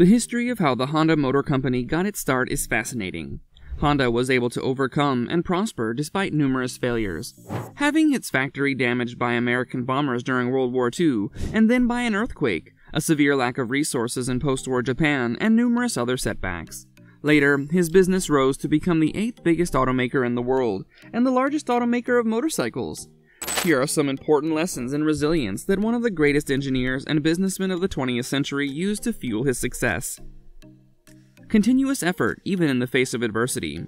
The history of how the Honda Motor Company got its start is fascinating. Honda was able to overcome and prosper despite numerous failures. Having its factory damaged by American bombers during World War II, and then by an earthquake, a severe lack of resources in post war Japan, and numerous other setbacks. Later, his business rose to become the eighth biggest automaker in the world, and the largest automaker of motorcycles. Here are some important lessons in resilience that one of the greatest engineers and businessmen of the 20th century used to fuel his success continuous effort even in the face of adversity.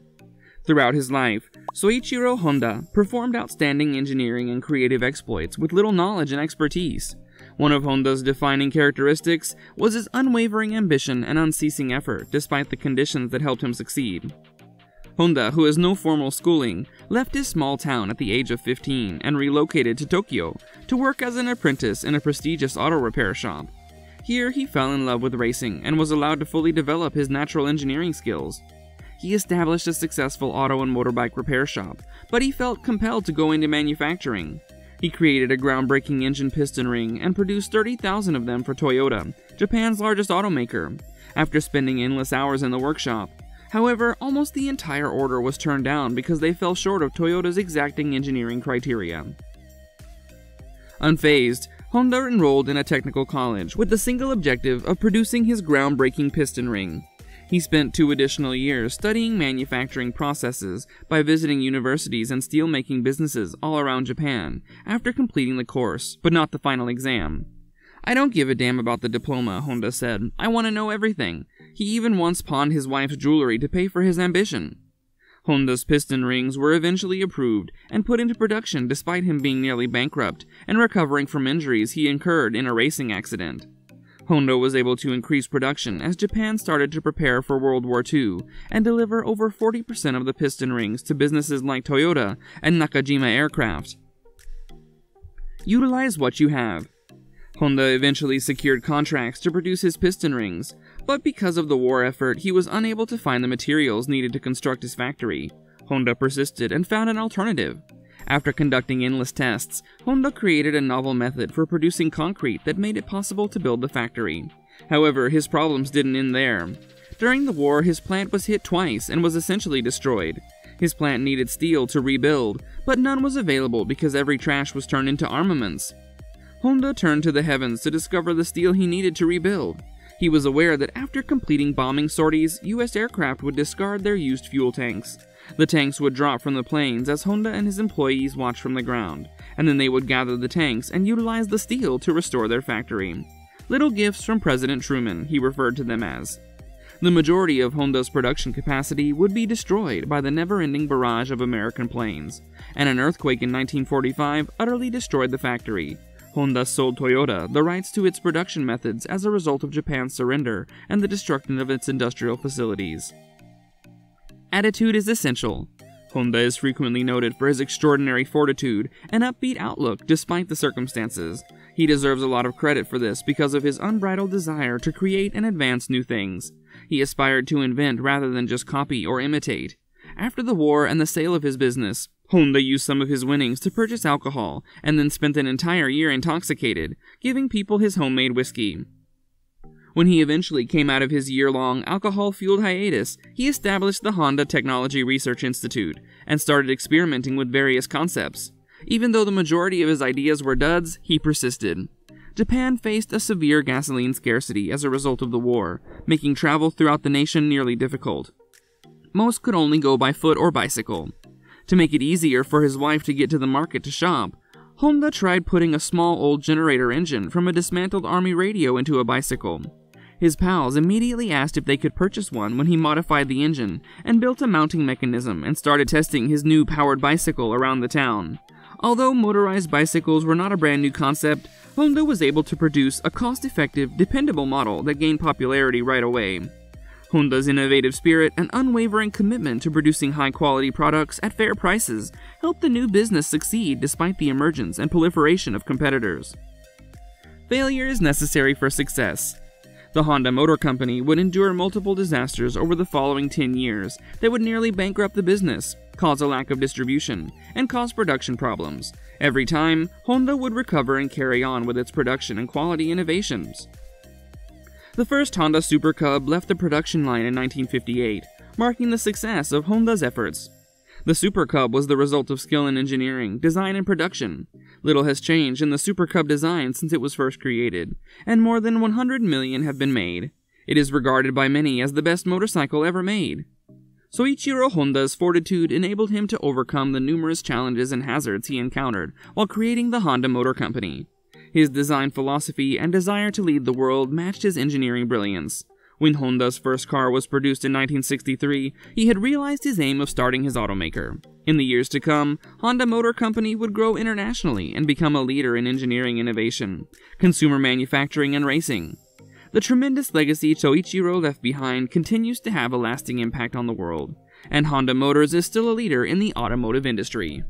Throughout his life, Soichiro Honda performed outstanding engineering and creative exploits with little knowledge and expertise. One of Honda's defining characteristics was his unwavering ambition and unceasing effort despite the conditions that helped him succeed. Honda, who has no formal schooling, left his small town at the age of 15 and relocated to Tokyo to work as an apprentice in a prestigious auto repair shop. Here, he fell in love with racing and was allowed to fully develop his natural engineering skills. He established a successful auto and motorbike repair shop, but he felt compelled to go into manufacturing. He created a groundbreaking engine piston ring and produced 30,000 of them for Toyota, Japan's largest automaker, after spending endless hours in the workshop. However, almost the entire order was turned down because they fell short of Toyota's exacting engineering criteria. Unfazed, Honda enrolled in a technical college with the single objective of producing his groundbreaking piston ring. He spent two additional years studying manufacturing processes by visiting universities and steelmaking businesses all around Japan after completing the course, but not the final exam. I don't give a damn about the diploma, Honda said. I want to know everything. He even once pawned his wife's jewelry to pay for his ambition. Honda's piston rings were eventually approved and put into production despite him being nearly bankrupt and recovering from injuries he incurred in a racing accident. Honda was able to increase production as Japan started to prepare for World War II and deliver over 40% of the piston rings to businesses like Toyota and Nakajima Aircraft. Utilize what you have. Honda eventually secured contracts to produce his piston rings, but because of the war effort, he was unable to find the materials needed to construct his factory. Honda persisted and found an alternative. After conducting endless tests, Honda created a novel method for producing concrete that made it possible to build the factory. However, his problems didn't end there. During the war, his plant was hit twice and was essentially destroyed. His plant needed steel to rebuild, but none was available because every trash was turned into armaments. Honda turned to the heavens to discover the steel he needed to rebuild. He was aware that after completing bombing sorties, US aircraft would discard their used fuel tanks. The tanks would drop from the planes as Honda and his employees watched from the ground, and then they would gather the tanks and utilize the steel to restore their factory. Little gifts from President Truman, he referred to them as. The majority of Honda's production capacity would be destroyed by the never ending barrage of American planes, and an earthquake in 1945 utterly destroyed the factory, Honda sold Toyota the rights to its production methods as a result of Japan's surrender and the destruction of its industrial facilities. Attitude is essential. Honda is frequently noted for his extraordinary fortitude and upbeat outlook despite the circumstances. He deserves a lot of credit for this because of his unbridled desire to create and advance new things. He aspired to invent rather than just copy or imitate. After the war and the sale of his business, Honda used some of his winnings to purchase alcohol and then spent an entire year intoxicated, giving people his homemade whiskey. When he eventually came out of his year long alcohol fueled hiatus, he established the Honda Technology Research Institute and started experimenting with various concepts. Even though the majority of his ideas were duds, he persisted. Japan faced a severe gasoline scarcity as a result of the war, making travel throughout the nation nearly difficult. Most could only go by foot or bicycle. To make it easier for his wife to get to the market to shop, Honda tried putting a small old generator engine from a dismantled army radio into a bicycle. His pals immediately asked if they could purchase one when he modified the engine and built a mounting mechanism and started testing his new powered bicycle around the town. Although motorized bicycles were not a brand new concept, Honda was able to produce a cost effective, dependable model that gained popularity right away. Honda's innovative spirit and unwavering commitment to producing high quality products at fair prices helped the new business succeed despite the emergence and proliferation of competitors. Failure is necessary for success. The Honda Motor Company would endure multiple disasters over the following 10 years that would nearly bankrupt the business, cause a lack of distribution, and cause production problems. Every time, Honda would recover and carry on with its production and quality innovations. The first Honda Super Cub left the production line in 1958, marking the success of Honda's efforts. The Super Cub was the result of skill in engineering, design, and production. Little has changed in the Super Cub design since it was first created, and more than 100 million have been made. It is regarded by many as the best motorcycle ever made. Soichiro Honda's fortitude enabled him to overcome the numerous challenges and hazards he encountered while creating the Honda Motor Company. His design philosophy and desire to lead the world matched his engineering brilliance. When Honda's first car was produced in 1963, he had realized his aim of starting his automaker. In the years to come, Honda Motor Company would grow internationally and become a leader in engineering innovation, consumer manufacturing, and racing. The tremendous legacy Soichiro left behind continues to have a lasting impact on the world, and Honda Motors is still a leader in the automotive industry.